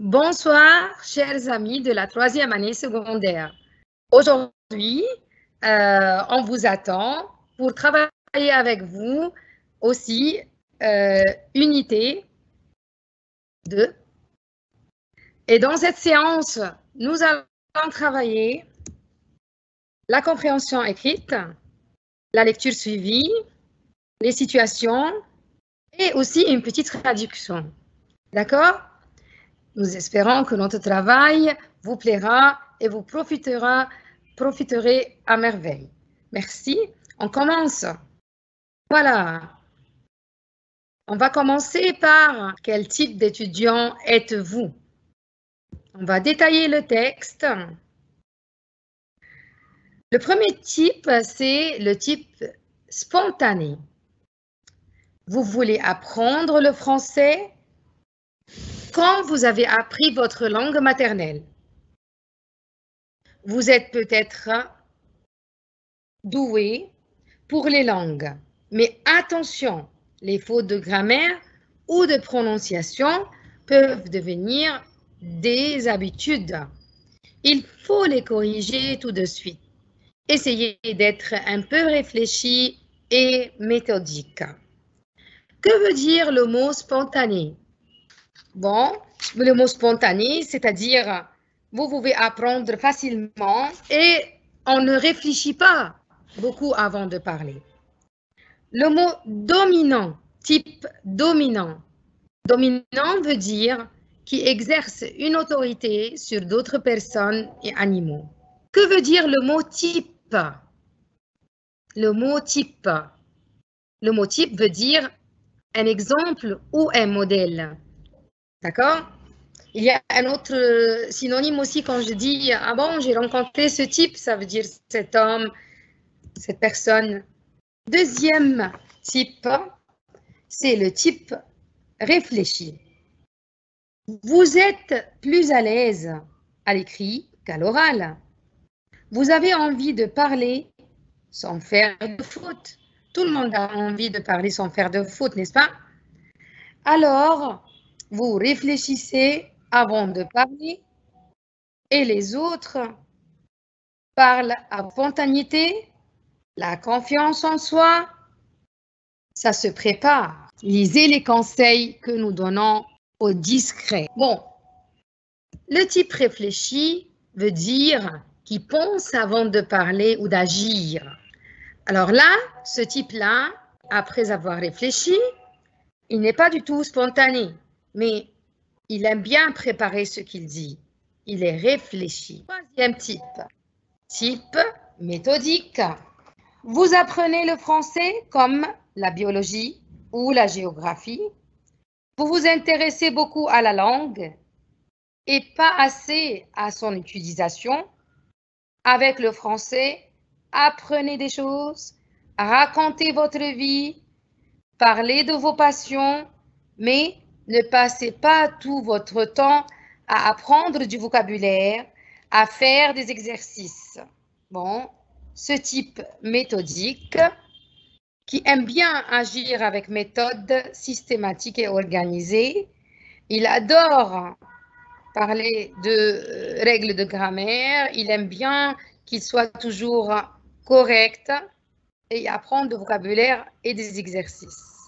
Bonsoir, chers amis de la troisième année secondaire. Aujourd'hui, euh, on vous attend pour travailler avec vous aussi euh, unité 2. Et dans cette séance, nous allons travailler la compréhension écrite, la lecture suivie, les situations et aussi une petite traduction. D'accord? Nous espérons que notre travail vous plaira et vous profitera, profiterez à merveille. Merci. On commence. Voilà. On va commencer par quel type d'étudiant êtes-vous? On va détailler le texte. Le premier type, c'est le type spontané. Vous voulez apprendre le français? Quand vous avez appris votre langue maternelle. Vous êtes peut-être doué pour les langues, mais attention, les fautes de grammaire ou de prononciation peuvent devenir des habitudes. Il faut les corriger tout de suite. Essayez d'être un peu réfléchi et méthodique. Que veut dire le mot spontané? Bon, le mot spontané, c'est-à-dire vous pouvez apprendre facilement et on ne réfléchit pas beaucoup avant de parler. Le mot dominant, type dominant. Dominant veut dire qui exerce une autorité sur d'autres personnes et animaux. Que veut dire le mot type? Le mot type. Le mot type veut dire un exemple ou un modèle. D'accord? Il y a un autre synonyme aussi quand je dis Ah bon, j'ai rencontré ce type, ça veut dire cet homme, cette personne. Deuxième type, c'est le type réfléchi. Vous êtes plus à l'aise à l'écrit qu'à l'oral. Vous avez envie de parler sans faire de faute. Tout le monde a envie de parler sans faire de faute, n'est-ce pas? Alors, vous réfléchissez avant de parler et les autres parlent à spontanéité, la confiance en soi, ça se prépare. Lisez les conseils que nous donnons au discret. Bon, le type réfléchi veut dire qui pense avant de parler ou d'agir. Alors là, ce type-là, après avoir réfléchi, il n'est pas du tout spontané, mais il aime bien préparer ce qu'il dit. Il est réfléchi. Troisième type, type méthodique. Vous apprenez le français comme la biologie ou la géographie. Vous vous intéressez beaucoup à la langue et pas assez à son utilisation. Avec le français, apprenez des choses, racontez votre vie, parlez de vos passions, mais ne passez pas tout votre temps à apprendre du vocabulaire, à faire des exercices. Bon, ce type méthodique qui aime bien agir avec méthode systématique et organisée, il adore parler de euh, règles de grammaire, il aime bien qu'il soit toujours correct et apprendre du vocabulaire et des exercices.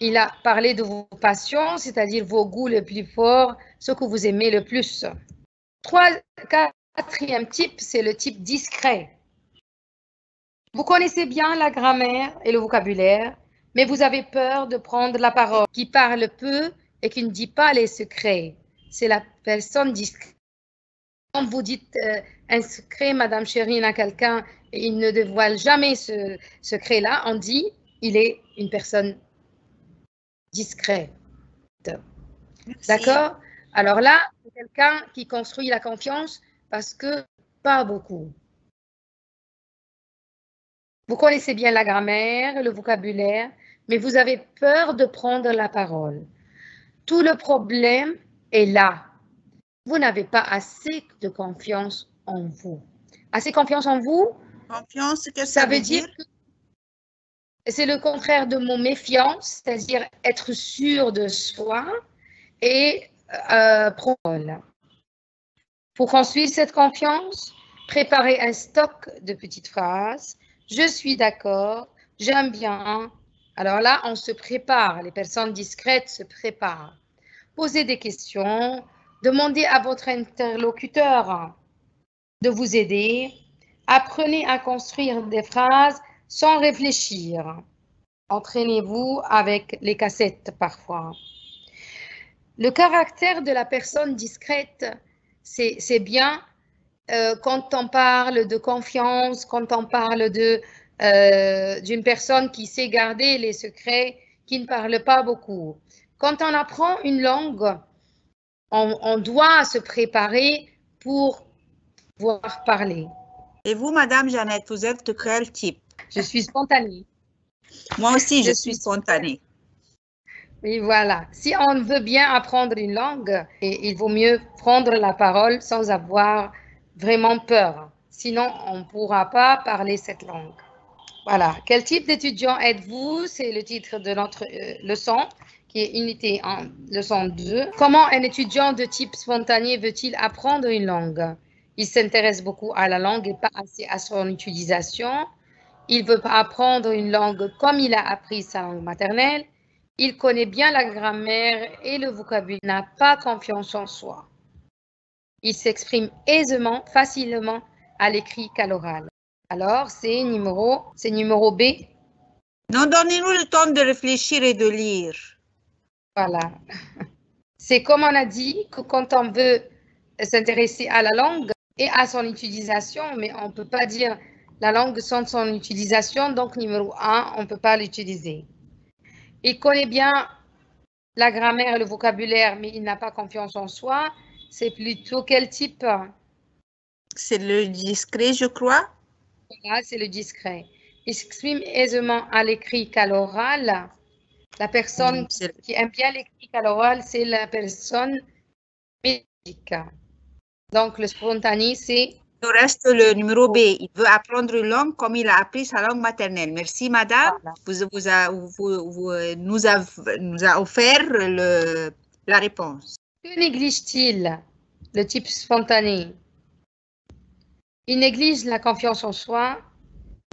Il a parlé de vos passions, c'est-à-dire vos goûts les plus forts, ce que vous aimez le plus. Trois, quatrième type, c'est le type discret. Vous connaissez bien la grammaire et le vocabulaire, mais vous avez peur de prendre la parole, qui parle peu et qui ne dit pas les secrets. C'est la personne discrète. Quand vous dites euh, un secret, Madame Chérine, à quelqu'un il ne dévoile jamais ce secret-là, on dit il est une personne discrète. D'accord? Alors là, c'est quelqu'un qui construit la confiance parce que pas beaucoup. Vous connaissez bien la grammaire, le vocabulaire, mais vous avez peur de prendre la parole. Tout le problème est là. Vous n'avez pas assez de confiance en vous. Assez confiance en vous Confiance, qu'est-ce que ça, veut dire, que c'est le contraire de mon méfiance, c'est-à-dire être sûr de soi et euh, Pour construire cette confiance, préparez un stock de petites phrases. Je suis d'accord, j'aime bien. Alors là, on se prépare, les personnes discrètes se préparent. Posez des questions, demandez à votre interlocuteur de vous aider. Apprenez à construire des phrases sans réfléchir. Entraînez-vous avec les cassettes parfois. Le caractère de la personne discrète, c'est bien euh, quand on parle de confiance, quand on parle euh, d'une personne qui sait garder les secrets, qui ne parle pas beaucoup. Quand on apprend une langue, on, on doit se préparer pour pouvoir parler. Et vous, Madame Jeannette, vous êtes de quel type? Je suis spontanée. Moi aussi, je, suis spontanée. Oui, voilà. Si on veut bien apprendre une langue, il vaut mieux prendre la parole sans avoir vraiment peur. Sinon, on ne pourra pas parler cette langue. Voilà. Quel type d'étudiant êtes-vous? C'est le titre de notre euh, leçon, qui est unité en leçon 2. Comment un étudiant de type spontané veut-il apprendre une langue? Il s'intéresse beaucoup à la langue et pas assez à son utilisation. Il veut apprendre une langue comme il a appris sa langue maternelle. Il connaît bien la grammaire et le vocabulaire. n'a pas confiance en soi. Il s'exprime aisément, facilement à l'écrit qu'à l'oral. Alors, c'est numéro, c'est numéro B. Non, donnez-nous le temps de réfléchir et de lire. Voilà. C'est comme on a dit que quand on veut s'intéresser à la langue et à son utilisation, mais on ne peut pas dire la langue sans son utilisation, donc numéro un, on ne peut pas l'utiliser. Il connaît bien la grammaire et le vocabulaire, mais il n'a pas confiance en soi. C'est plutôt quel type? C'est le discret, je crois. Voilà, c'est le discret. Il s'exprime aisément à l'écrit qu'à l'oral. La personne qui aime bien l'écrit qu'à l'oral, c'est la personne médique. Donc, le spontané, c'est il reste le numéro B. Il veut apprendre une langue comme il a appris sa langue maternelle. Merci, madame. Vous, vous, nous, a, nous a offert le, la réponse. Que néglige-t-il Le type spontané? Il néglige la confiance en soi.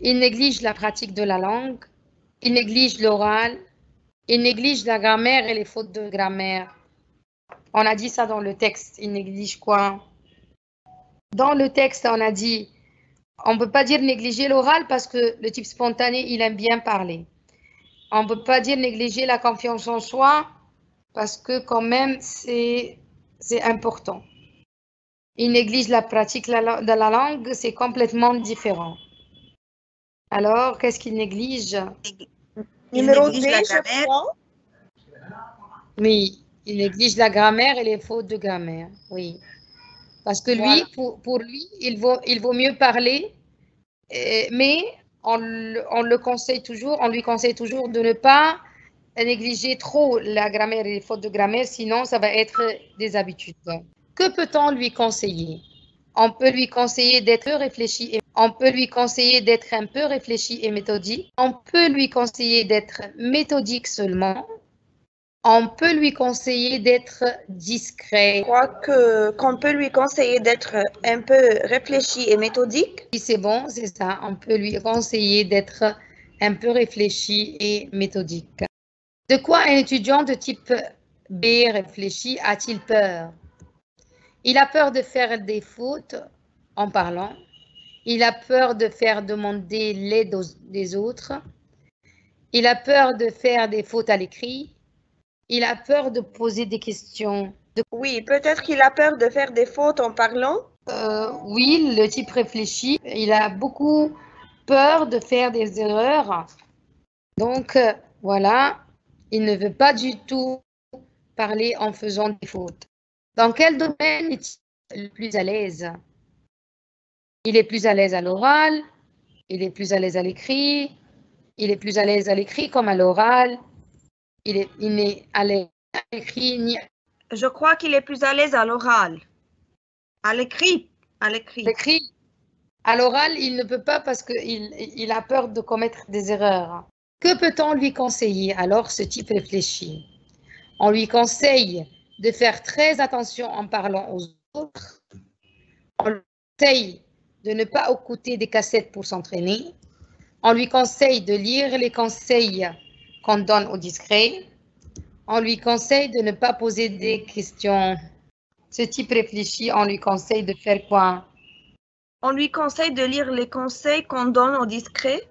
Il néglige la pratique de la langue. Il néglige l'oral. Il néglige la grammaire et les fautes de grammaire. On a dit ça dans le texte. Il néglige quoi? Dans le texte, on a dit, on ne peut pas dire négliger l'oral parce que le type spontané, il aime bien parler. On ne peut pas dire négliger la confiance en soi parce que quand même, c'est important. Il néglige la pratique de la langue, c'est complètement différent. Alors, qu'est-ce qu'il néglige? Numéro 2, je Oui, il néglige la grammaire et les fautes de grammaire, oui. Parce que lui, pour, lui, il vaut, il vaut mieux parler, mais on, on, le conseille toujours, on lui conseille toujours de ne pas négliger trop la grammaire et les fautes de grammaire, sinon ça va être des habitudes. Que peut-on lui conseiller? On peut lui conseiller d'être réfléchi et on peut lui conseiller d'être un peu réfléchi et méthodique. On peut lui conseiller d'être méthodique seulement on peut lui conseiller d'être discret. Je crois que qu'on peut lui conseiller d'être un peu réfléchi et méthodique. C'est bon, c'est ça. On peut lui conseiller d'être un peu réfléchi et méthodique. De quoi un étudiant de type B réfléchi a-t-il peur? Il a peur de faire des fautes en parlant. Il a peur de faire demander l'aide des autres. Il a peur de faire des fautes à l'écrit. Il a peur de poser des questions. Oui, peut-être qu'il a peur de faire des fautes en parlant. Euh, oui, le type réfléchit. Il a beaucoup peur de faire des erreurs. Donc, euh, voilà, il ne veut pas du tout parler en faisant des fautes. Dans quel domaine est-il le plus à l'aise? Il est plus à l'aise à l'oral, il est plus à l'aise à l'écrit, il est plus à l'aise à l'écrit comme à l'oral, il est, n'est à l'écrit ni. Je crois qu'il est plus à l'aise à l'oral. À l'écrit. À l'écrit. L'écrit. À l'oral, il ne peut pas parce qu'il il a peur de commettre des erreurs. Que peut-on lui conseiller? Alors, ce type réfléchit. On lui conseille de faire très attention en parlant aux autres. On lui conseille de ne pas écouter des cassettes pour s'entraîner. On lui conseille de lire les conseils qu'on donne au discret. On lui conseille de ne pas poser des questions. Ce type réfléchit, on lui conseille de faire quoi? On lui conseille de lire les conseils qu'on donne au discret.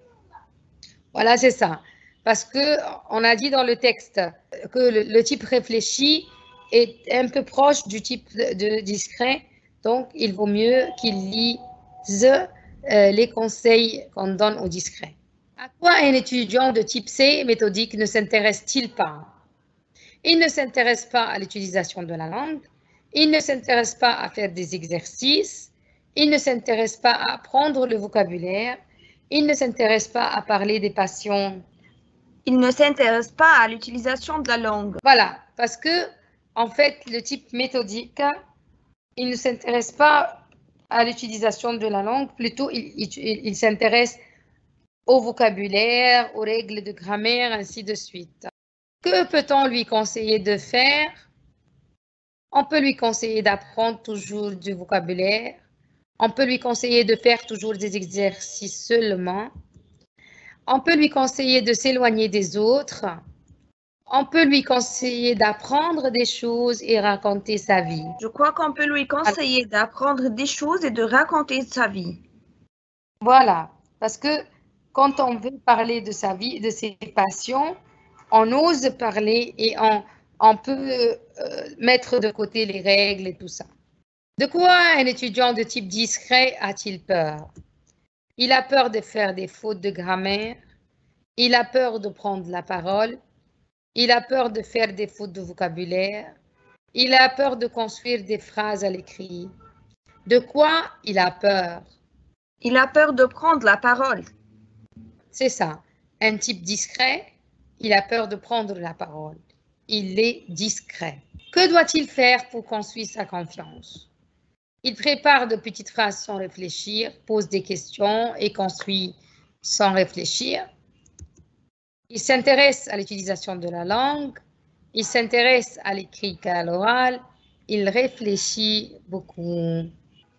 Voilà, c'est ça. Parce que on a dit dans le texte que le, type réfléchi est un peu proche du type de, discret, donc il vaut mieux qu'il lise euh, les conseils qu'on donne au discret. À quoi un étudiant de type C méthodique ne s'intéresse-t-il pas? Il ne s'intéresse pas à l'utilisation de la langue, il ne s'intéresse pas à faire des exercices, il ne s'intéresse pas à apprendre le vocabulaire, il ne s'intéresse pas à parler des passions il ne s'intéresse pas à l'utilisation de la langue. Voilà, parce que en fait, le type méthodique, il ne s'intéresse pas à l'utilisation de la langue, plutôt il, s'intéresse au vocabulaire, aux règles de grammaire, ainsi de suite. Que peut-on lui conseiller de faire? On peut lui conseiller d'apprendre toujours du vocabulaire. On peut lui conseiller de faire toujours des exercices seulement. On peut lui conseiller de s'éloigner des autres. On peut lui conseiller d'apprendre des choses et raconter sa vie. Je crois qu'on peut lui conseiller d'apprendre des choses et de raconter sa vie. Voilà, parce que quand on veut parler de sa vie, de ses passions, on ose parler et on, peut euh, mettre de côté les règles et tout ça. De quoi un étudiant de type discret a-t-il peur? Il a peur de faire des fautes de grammaire. Il a peur de prendre la parole. Il a peur de faire des fautes de vocabulaire. Il a peur de construire des phrases à l'écrit. De quoi il a peur? Il a peur de prendre la parole. C'est ça. Un type discret, il a peur de prendre la parole. Il est discret. Que doit-il faire pour construire sa confiance? Il prépare de petites phrases sans réfléchir, pose des questions et construit sans réfléchir. Il s'intéresse à l'utilisation de la langue. Il s'intéresse à l'écrit qu'à l'oral. Il réfléchit beaucoup.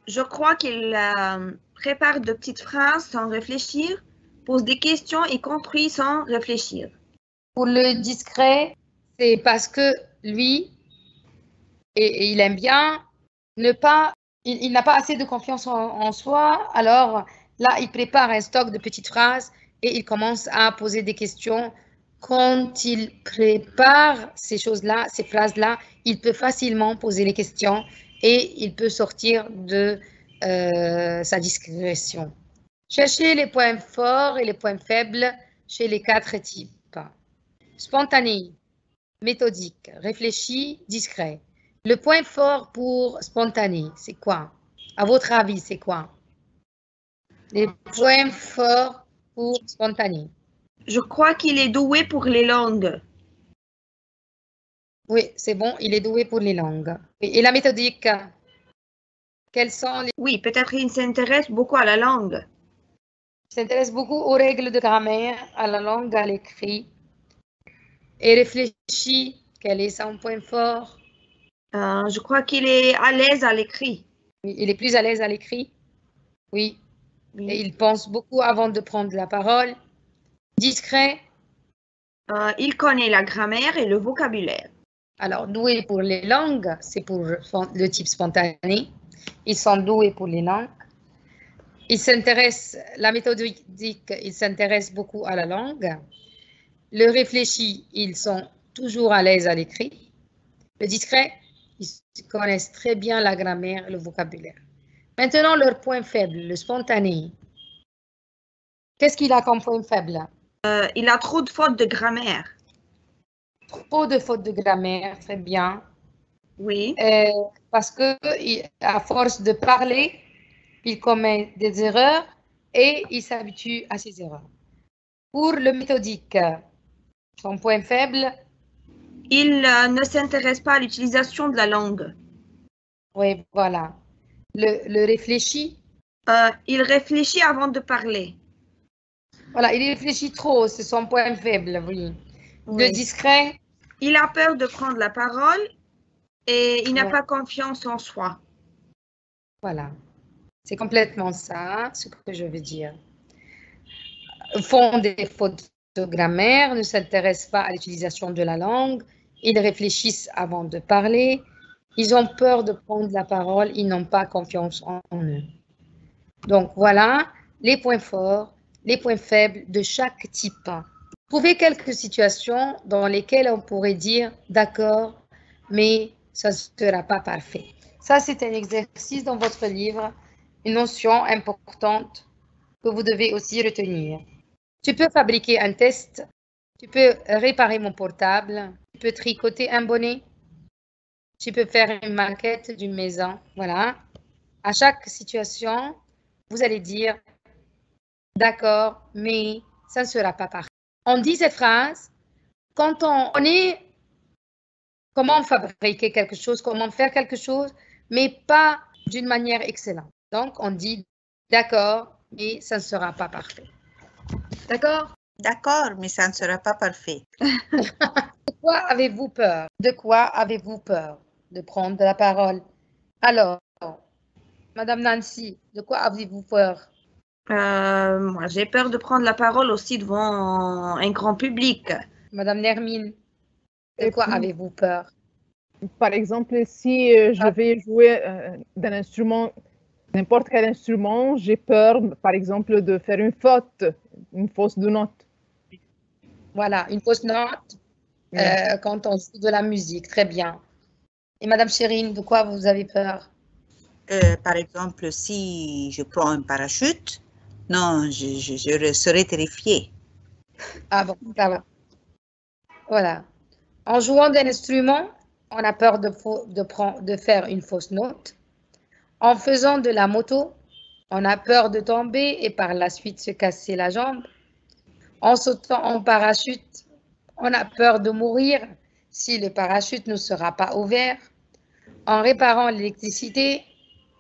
Je crois qu'il euh, prépare de petites phrases sans réfléchir, pose des questions et construit sans réfléchir. Pour le discret, c'est parce que lui, et il aime bien ne pas il, n'a pas assez de confiance en, soi, alors là, il prépare un stock de petites phrases et il commence à poser des questions. Quand il prépare ces choses-là, ces phrases-là, il peut facilement poser les questions et il peut sortir de euh, sa discrétion. Cherchez les points forts et les points faibles chez les quatre types. Spontané, méthodique, réfléchi, discret. Le point fort pour spontané, c'est quoi? À votre avis, c'est quoi? Les points forts pour spontané. Je crois qu'il est doué pour les langues. Oui, c'est bon, il est doué pour les langues. Et la méthodique? Quelles sont les... Oui, peut-être qu'il s'intéresse beaucoup à la langue. Il s'intéresse beaucoup aux règles de grammaire, à la langue, à l'écrit. Et réfléchit, quel est son point fort euh, je crois qu'il est à l'aise à l'écrit. Il est plus à l'aise à l'écrit oui. Et il pense beaucoup avant de prendre la parole. Discret euh, Il connaît la grammaire et le vocabulaire. Alors, doué pour les langues, c'est pour le type spontané. Ils sont doués pour les langues. Ils s'intéressent, la méthodique, ils s'intéressent beaucoup à la langue. Le réfléchi, ils sont toujours à l'aise à l'écrit. Le discret, ils connaissent très bien la grammaire le vocabulaire. Maintenant, leur point faible, le spontané. Qu'est-ce qu'il a comme point faible? Euh, Il a trop de fautes de grammaire. Trop de fautes de grammaire, très bien. Oui. Euh, parce que à force de parler, il commet des erreurs et il s'habitue à ces erreurs. Pour le méthodique, son point faible, il euh, ne s'intéresse pas à l'utilisation de la langue. Oui, voilà. Le, le réfléchit euh, Il réfléchit avant de parler. Voilà, il réfléchit trop, c'est son point faible, oui. Le discret Il a peur de prendre la parole et il n'a Ouais. pas confiance en soi. Voilà. C'est complètement ça ce que je veux dire. Font des fautes de grammaire, ne s'intéressent pas à l'utilisation de la langue, ils réfléchissent avant de parler, ils ont peur de prendre la parole, ils n'ont pas confiance en en eux. Donc voilà les points forts, les points faibles de chaque type. Trouvez quelques situations dans lesquelles on pourrait dire d'accord, mais ça ne sera pas parfait. Ça, c'est un exercice dans votre livre, une notion importante que vous devez aussi retenir. Tu peux fabriquer un test, tu peux réparer mon portable, tu peux tricoter un bonnet, tu peux faire une maquette d'une maison. Voilà. À chaque situation, vous allez dire d'accord, mais ça ne sera pas parfait. On dit cette phrase quand on, on est comment fabriquer quelque chose, comment faire quelque chose, mais pas d'une manière excellente. Donc, on dit d'accord, mais ça ne sera pas parfait. D'accord? D'accord, mais ça ne sera pas parfait. De quoi avez-vous peur? De quoi avez-vous peur? De prendre la parole? Alors, Madame Nancy, de quoi avez-vous peur? Euh, moi, j'ai peur de prendre la parole aussi devant un grand public. Madame Nermine, de quoi avez-vous peur? Par exemple, si euh, je Ah. vais jouer euh, d'un instrument, n'importe quel instrument, j'ai peur, par exemple, de faire une faute, une fausse de note. Voilà, une fausse note euh, quand on joue de la musique. Très bien. Et Madame Chérine, de quoi vous avez peur? Euh, par exemple, si je prends un parachute, non, je, je, je serais terrifiée. Ah bon, ça va. Voilà. En jouant d'un instrument, on a peur de, fau- de, prendre, de faire une fausse note. En faisant de la moto, on a peur de tomber et par la suite se casser la jambe. En sautant en parachute, on a peur de mourir si le parachute ne sera pas ouvert. En réparant l'électricité,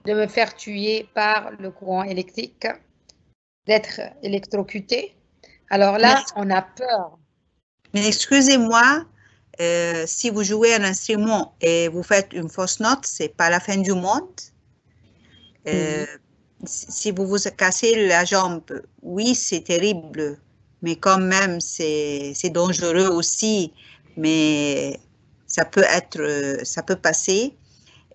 de me faire tuer par le courant électrique, d'être électrocuté. Alors là, on a peur. Mais excusez-moi, euh, si vous jouez un instrument et vous faites une fausse note, c'est pas la fin du monde. Euh, si si vous vous cassez la jambe, oui, c'est terrible, mais quand même, c'est dangereux aussi. Mais ça peut être, ça peut passer.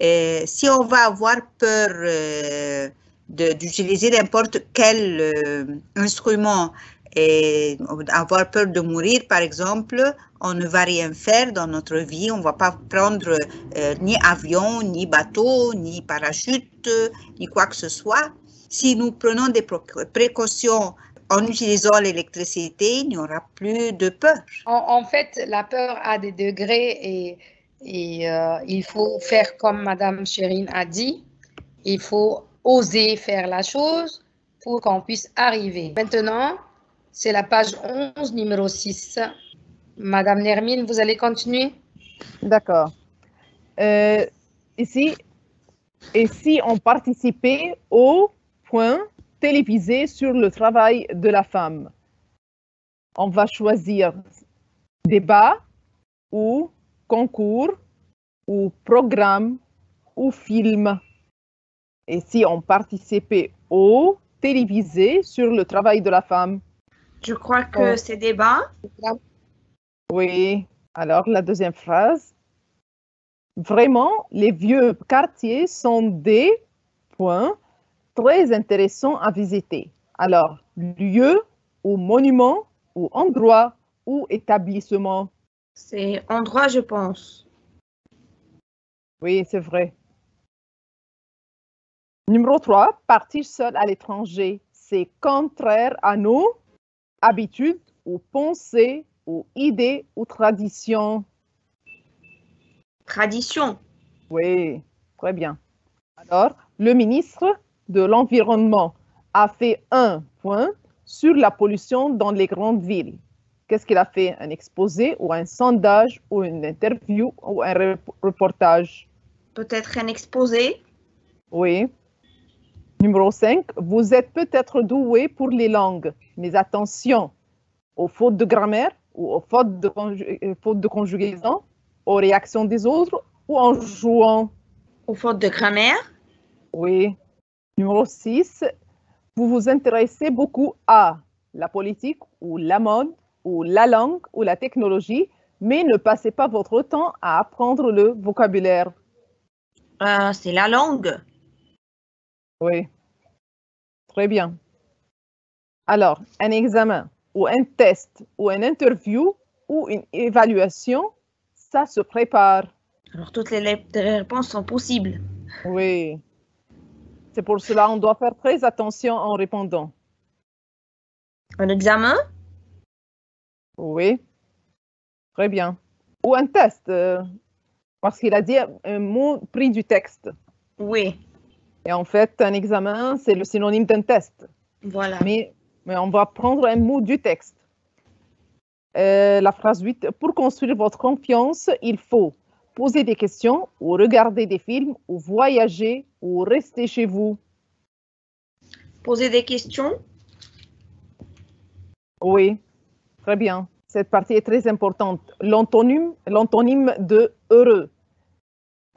Et si on va avoir peur euh, d'utiliser n'importe quel euh, instrument et avoir peur de mourir, par exemple, on ne va rien faire dans notre vie. On ne va pas prendre euh, ni avion, ni bateau, ni parachute, ni quoi que ce soit. Si nous prenons des précautions en utilisant l'électricité, il n'y aura plus de peur. En, fait, la peur a des degrés et, et euh, il faut faire comme Madame Chérine a dit. Il faut oser faire la chose pour qu'on puisse arriver. Maintenant, c'est la page 11, numéro 6. Madame Nermine, vous allez continuer? D'accord. Euh, ici, et si on participait au point télévisé sur le travail de la femme, on va choisir débat ou concours ou programme ou film. Et si on participait au télévisé sur le travail de la femme, Je crois que c'est débat. Oui, alors la deuxième phrase. Vraiment, les vieux quartiers sont des points très intéressants à visiter. Alors, lieu ou monument ou endroit ou établissement. C'est endroit, je pense. Oui, c'est vrai. Numéro 3, partir seul à l'étranger. C'est contraire à nos habitudes ou pensées ou idées ou traditions. Tradition. Oui, très bien. Alors, le ministre de l'Environnement a fait un point sur la pollution dans les grandes villes. Qu'est-ce qu'il a fait? Un exposé ou un sondage ou une interview ou un rep- reportage? Peut-être un exposé. Oui. Numéro 5, vous êtes peut-être doué pour les langues, mais attention aux fautes de grammaire ou aux fautes de, euh, fautes de conjugaison, aux réactions des autres ou en jouant. Aux fautes de grammaire? Oui. Numéro 6, vous vous intéressez beaucoup à la politique ou la mode ou la langue ou la technologie, mais ne passez pas votre temps à apprendre le vocabulaire. Euh, c'est la langue. Oui. Très bien. Alors, un examen ou un test ou une interview ou une évaluation, ça se prépare. Alors, toutes les, réponses sont possibles. Oui. C'est pour cela qu'on doit faire très attention en répondant. Un examen? Oui. Très bien. Ou un test, euh, parce qu'il a dit un mot pris du texte. Oui. Et en fait, un examen, c'est le synonyme d'un test. Voilà. Mais, mais on va prendre un mot du texte. Euh, la phrase 8. Pour construire votre confiance, il faut poser des questions ou regarder des films ou voyager ou rester chez vous. Poser des questions? Oui, très bien. Cette partie est très importante. L'antonyme, l'antonyme de heureux.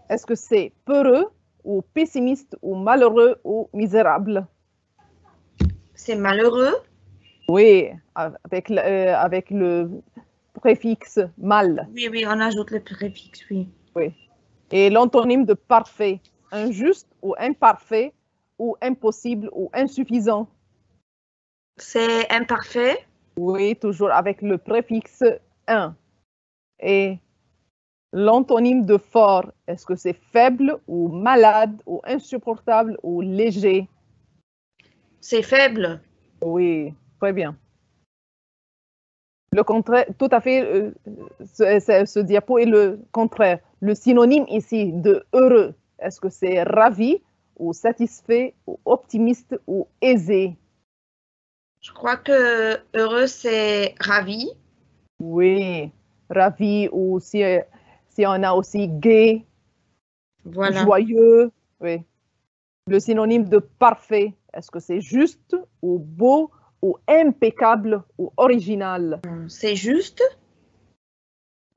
Est-ce que c'est peureux ou pessimiste ou malheureux ou misérable? C'est malheureux? Oui, avec, le- euh, avec le préfixe mal. Oui, oui, on ajoute le préfixe, oui. Et l'antonyme de parfait, injuste ou imparfait ou impossible ou insuffisant. C'est imparfait? Oui, toujours avec le préfixe un. Et l'antonyme de fort, est-ce que c'est faible ou malade ou insupportable ou léger? C'est faible. Oui, très bien. Le contraire, tout à fait, euh, ce, ce- ce diapo est le contraire. Le synonyme ici de heureux, est-ce que c'est ravi ou satisfait ou optimiste ou aisé? Je crois que heureux, c'est ravi. Oui, ravi ou si, si on a aussi gai, Voilà. joyeux. Oui. Le synonyme de parfait, est-ce que c'est juste ou beau ou impeccable ou original? C'est juste.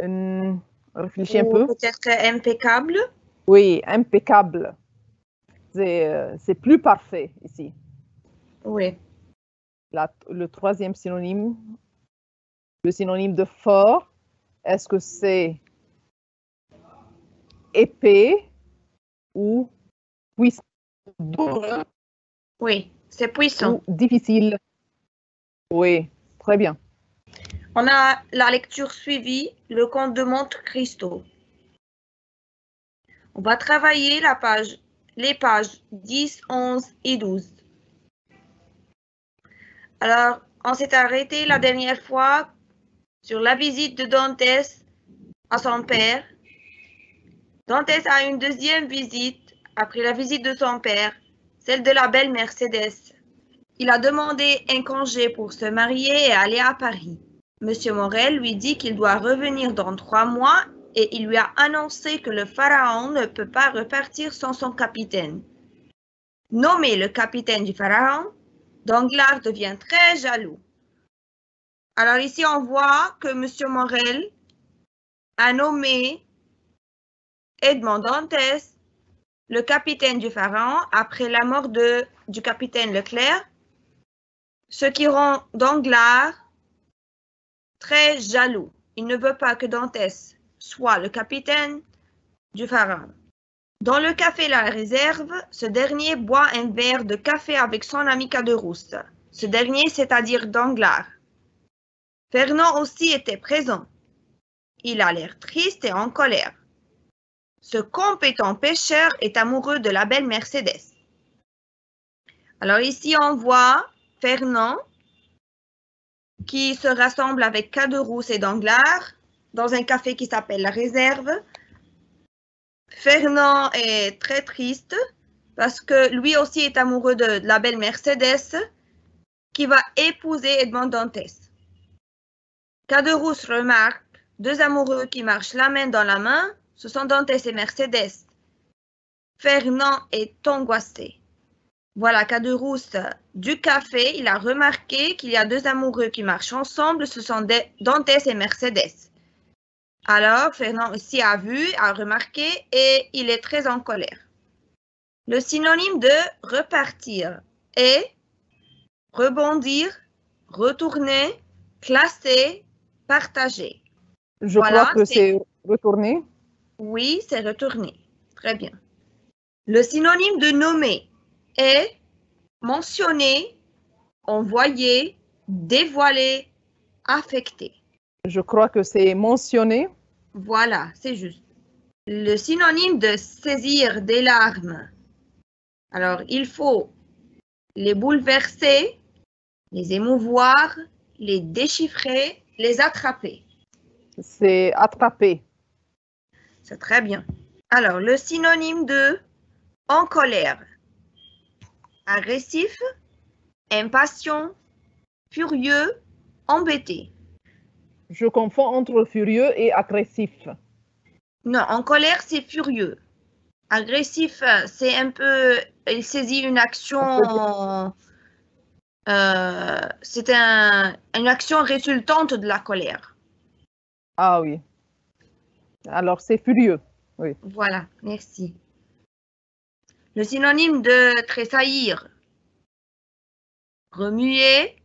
Hum, réfléchis un peu. Peut-être impeccable. Oui, impeccable. C'est euh, c'est plus parfait ici. Oui. La- le troisième synonyme, le synonyme de fort, est-ce que c'est épais ou puissant, Oui, c'est puissant. ou difficile? Oui, très bien. On a la lecture suivie, le conte de Monte Cristo. On va travailler la page, les pages 10, 11 et 12. Alors, on s'est arrêté la dernière fois sur la visite de Dantès à son père. Dantès a une deuxième visite après la visite de son père, celle de la belle Mercedes? Il a demandé un congé pour se marier et aller à Paris. Monsieur Morel lui dit qu'il doit revenir dans trois mois et il lui a annoncé que le pharaon ne peut pas repartir sans son capitaine. Nommé le capitaine du pharaon, Danglars devient très jaloux. Alors ici, on voit que Monsieur Morel a nommé Edmond Dantès le capitaine du pharaon après la mort de, du capitaine Leclerc, ce qui rend Danglars très jaloux. Il ne veut pas que Dantès soit le capitaine du pharaon. Dans le café La Réserve, ce dernier boit un verre de café avec son ami Caderousse. Ce dernier, c'est-à-dire Danglars. Fernand aussi était présent. Il a l'air triste et en colère. Ce compétent pêcheur est amoureux de la belle Mercedes. Alors ici, on voit Fernand qui se rassemble avec Caderousse et Danglars dans un café qui s'appelle La Réserve. Fernand est très triste parce que lui aussi est amoureux de, la belle Mercedes qui va épouser Edmond Dantès. Caderousse remarque deux amoureux qui marchent la main dans la main, ce sont Dantès et Mercedes. Fernand est angoissé. Voilà, Caderousse du café, il a remarqué qu'il y a deux amoureux qui marchent ensemble, ce sont Dantès et Mercedes. Alors, Fernand aussi a vu, a remarqué et il est très en colère. Le synonyme de repartir est rebondir, retourner, classer, partager. Je Voilà, crois que c'est retourner. Oui, c'est retourner. Très bien. Le synonyme de nommer est mentionner, envoyer, dévoiler, affecter. Je crois que c'est mentionner. Voilà, c'est juste. Le synonyme de saisir des larmes. Alors, il faut les bouleverser, les émouvoir, les déchiffrer, les attraper. C'est attraper. C'est très bien. Alors, le synonyme de en colère. Agressif, impatient, furieux, embêté. Je confonds entre furieux et agressif. Non, en colère, c'est furieux. Agressif, euh, c'est un peu, il saisit une action, euh, c'est un, une action résultante de la colère. Ah oui. Alors c'est furieux. Voilà, merci. Le synonyme de tressaillir. Remuer,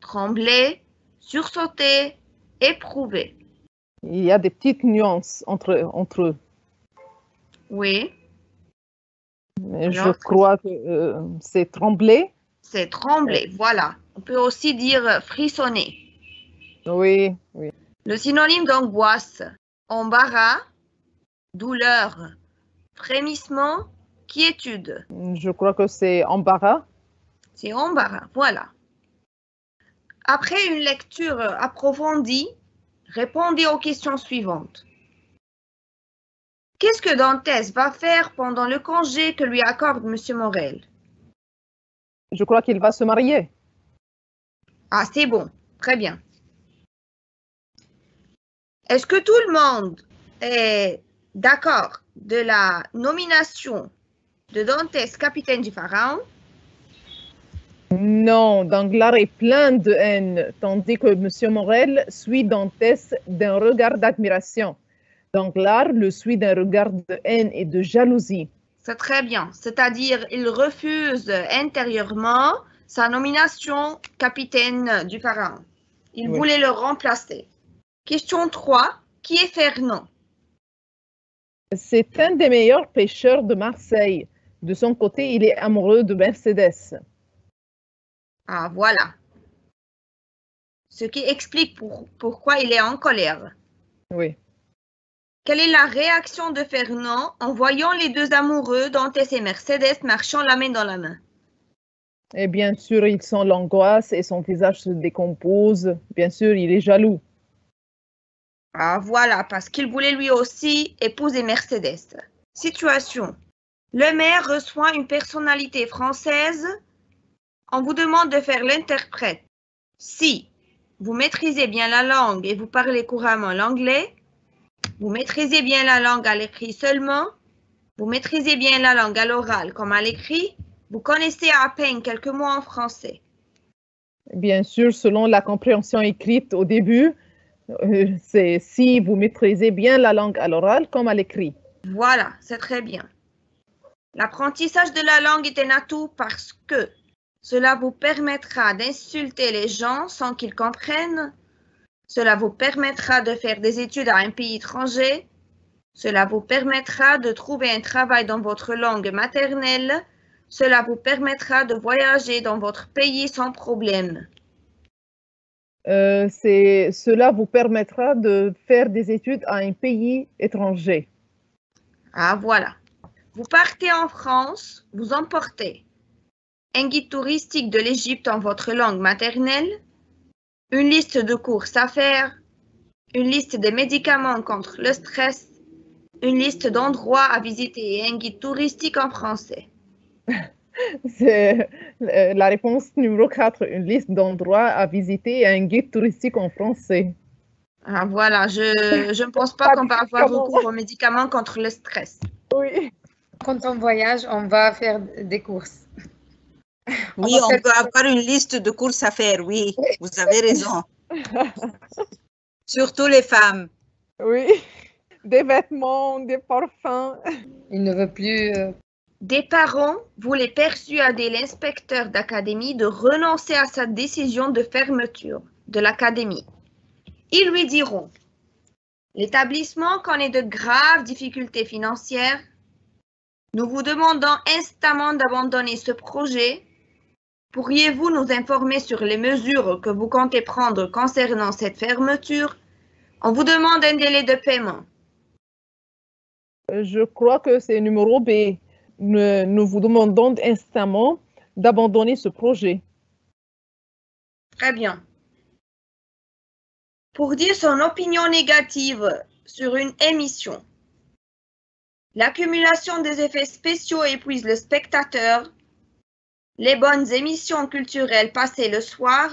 trembler, sursauter, éprouver. Il y a des petites nuances entre, entre eux. Oui, Mais Alors, je crois que euh, c'est trembler. c'est trembler, voilà. On peut aussi dire frissonner. Oui, oui. Le synonyme d'angoisse, embarras, douleur, frémissement, quiétude. Je crois que c'est embarras. C'est embarras, voilà. Après une lecture approfondie, répondez aux questions suivantes. Qu'est-ce que Dantès va faire pendant le congé que lui accorde M. Morel? Je crois qu'il va se marier. Ah, c'est bon, très bien. Est-ce que tout le monde est d'accord de la nomination de Dantès capitaine du Pharaon? Non, Danglars est plein de haine, tandis que M. Morel suit Dantès d'un regard d'admiration. Danglars le suit d'un regard de haine et de jalousie. C'est très bien, c'est-à-dire il refuse intérieurement sa nomination capitaine du Pharaon. Il Oui. voulait le remplacer. Question 3. Qui est Fernand? C'est un des meilleurs pêcheurs de Marseille. De son côté, il est amoureux de Mercedes. Ah, voilà. Ce qui explique pour- pourquoi il est en colère. Oui. Quelle est la réaction de Fernand en voyant les deux amoureux, Dantès et Mercedes, marchant la main dans la main? Et bien sûr, il sent l'angoisse et son visage se décompose. Bien sûr, il est jaloux. Ah voilà, parce qu'il voulait lui aussi épouser Mercedes. Situation. Le maire reçoit une personnalité française. On vous demande de faire l'interprète. Si vous maîtrisez bien la langue et vous parlez couramment l'anglais, vous maîtrisez bien la langue à l'écrit seulement, vous maîtrisez bien la langue à l'oral comme à l'écrit, vous connaissez à peine quelques mots en français. Bien sûr, selon la compréhension écrite au début, c'est si vous maîtrisez bien la langue à l'oral comme à l'écrit. Voilà, c'est très bien. L'apprentissage de la langue est un atout parce que cela vous permettra d'insulter les gens sans qu'ils comprennent. Cela vous permettra de faire des études à un pays étranger. Cela vous permettra de trouver un travail dans votre langue maternelle. Cela vous permettra de voyager dans votre pays sans problème. Euh, cela vous permettra de faire des études à un pays étranger. Ah, voilà. Vous partez en France, vous emportez un guide touristique de l'Égypte en votre langue maternelle, une liste de courses à faire, une liste des médicaments contre le stress, une liste d'endroits à visiter et un guide touristique en français. C'est euh, la réponse numéro 4, une liste d'endroits à visiter et un guide touristique en français. Ah, voilà, je, je ne pense pas qu'on va avoir recours aux médicaments contre le stress. Oui. Quand on voyage, on va faire des courses. On Oui, on faire- peut avoir une liste de courses à faire, oui, vous avez raison. Surtout les femmes. Oui. Des vêtements, des parfums. Il ne veut plus. Euh, Des parents voulaient persuader l'inspecteur d'académie de renoncer à sa décision de fermeture de l'académie. Ils lui diront L'établissement connaît de graves difficultés financières. Nous vous demandons instamment d'abandonner ce projet. Pourriez-vous nous informer sur les mesures que vous comptez prendre concernant cette fermeture On vous demande un délai de paiement. Je crois que c'est numéro B. Nous, vous demandons instamment d'abandonner ce projet. Très bien. Pour dire son opinion négative sur une émission, l'accumulation des effets spéciaux épuise le spectateur, les bonnes émissions culturelles passées le soir,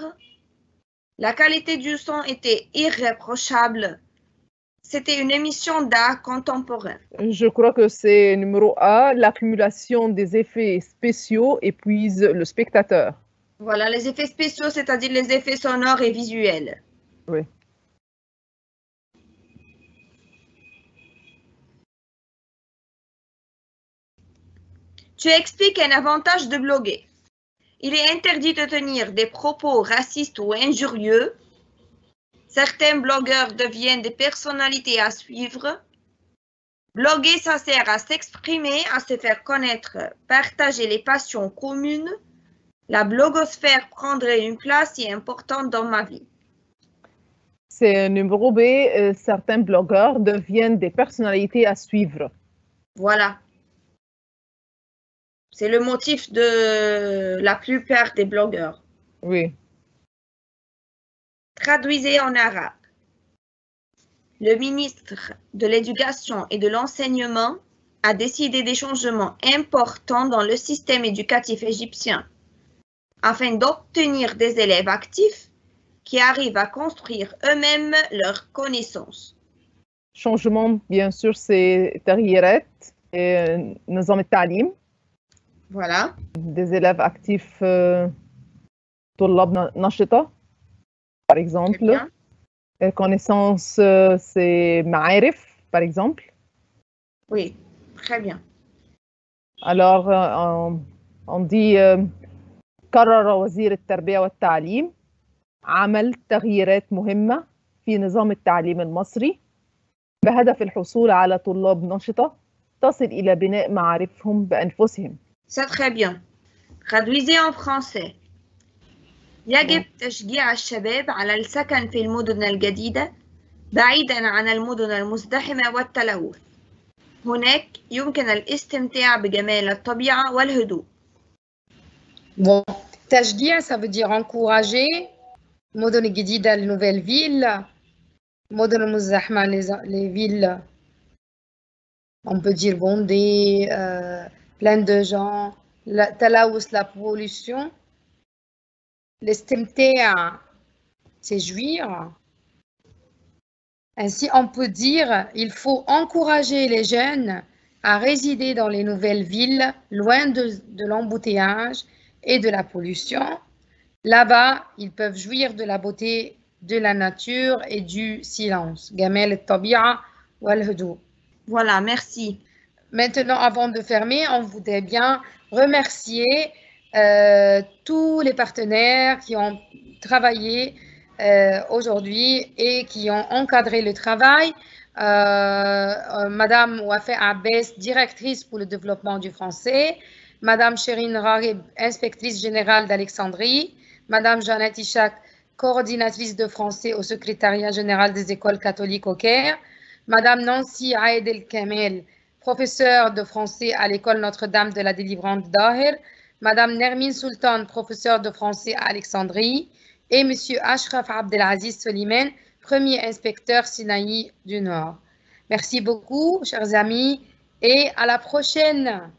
la qualité du son était irréprochable. C'était une émission d'art contemporain. Je crois que c'est numéro A. L'accumulation des effets spéciaux épuise le spectateur. Voilà, les effets spéciaux, c'est-à-dire les effets sonores et visuels. Oui. Tu expliques un avantage de bloguer. Il est interdit de tenir des propos racistes ou injurieux. Certains blogueurs deviennent des personnalités à suivre. Bloguer, ça sert à s'exprimer, à se faire connaître, partager les passions communes. La blogosphère prendrait une place si importante dans ma vie. C'est numéro B. euh, certains blogueurs deviennent des personnalités à suivre. Voilà. C'est le motif de la plupart des blogueurs. Oui Traduisez en arabe. Le ministre de l'Éducation et de l'Enseignement a décidé des changements importants dans le système éducatif égyptien afin d'obtenir des élèves actifs qui arrivent à construire eux-mêmes leurs connaissances. Changement, bien sûr, c'est تغييرات euh, نظام التعليم Voilà. des élèves actifs euh, طلاب ن- نشطة par exemple. Euh, connaissance euh, c'est معارف par exemple Oui, très bien. alors euh, on, on dit euh, قرر وزير التربية والتعليم عمل تغييرات مهمة في نظام التعليم المصري بهدف الحصول على طلاب نشطة تصل إلى بناء معارفهم بأنفسهم C'est très bien. Traduisez en français. يجب تشجيع الشباب على السكن في المدن الجديدة بعيدا عن المدن المزدحمة والتلوث. هناك يمكن الاستمتاع بجمال الطبيعة والهدوء. تشجيع ça veut dire encourager مدن جديدة لنوفيل فيل. مدن مزدحمة لفيل on peut dire bondé euh, plein de gens. La, la pollution. L'estemtea, c'est jouir. Ainsi, on peut dire il faut encourager les jeunes à résider dans les nouvelles villes, loin de, de l'embouteillage et de la pollution. Là-bas, ils peuvent jouir de la beauté de la nature et du silence. Gamel wal-hudu. Voilà, merci. Maintenant, avant de fermer, on voudrait bien remercier euh, tous les partenaires qui ont travaillé euh, aujourd'hui et qui ont encadré le travail. Euh, Madame Wafé Abbès, directrice pour le développement du français. Madame Chérine Rarib, inspectrice générale d'Alexandrie. Madame Jeannette Ishak, coordinatrice de français au secrétariat général des écoles catholiques au Caire. Madame Nancy Aed El Kamel, professeure de français à l'école Notre-Dame de la Délivrante d'Ahir. Madame Nermine Sultan, professeure de français à Alexandrie. Et Monsieur Ashraf Abdelaziz Soliman, premier inspecteur Sinaï du Nord. Merci beaucoup, chers amis, et à la prochaine.